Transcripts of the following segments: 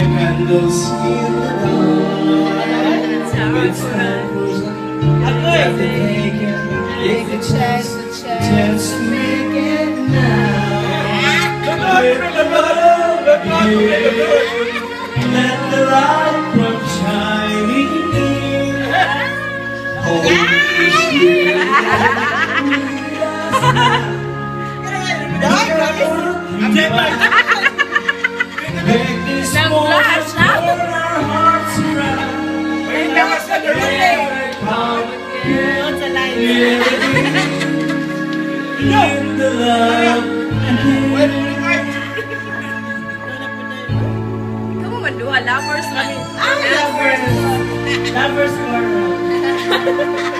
candles in the dark, it's time for take the chance, chance to make it now. Let the love the love, the love. let the light from shining in. Holy Spirit, make line. In the love Kamu mandua lovers. Ah, lovers. Lovers corner.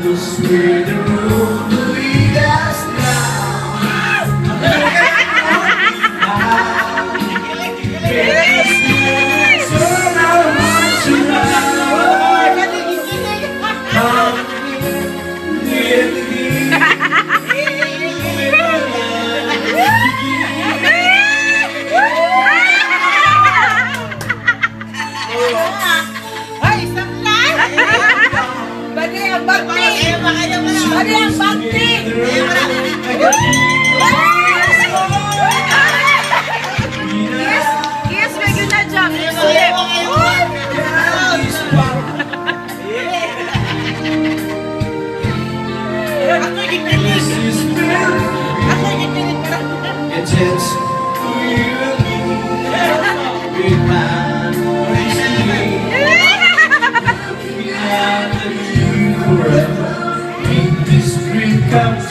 Who Ano yung bakti? Yes, yes, may gina jump. Yes, Intense, we will be my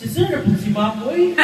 Sisir na po si Mamoy.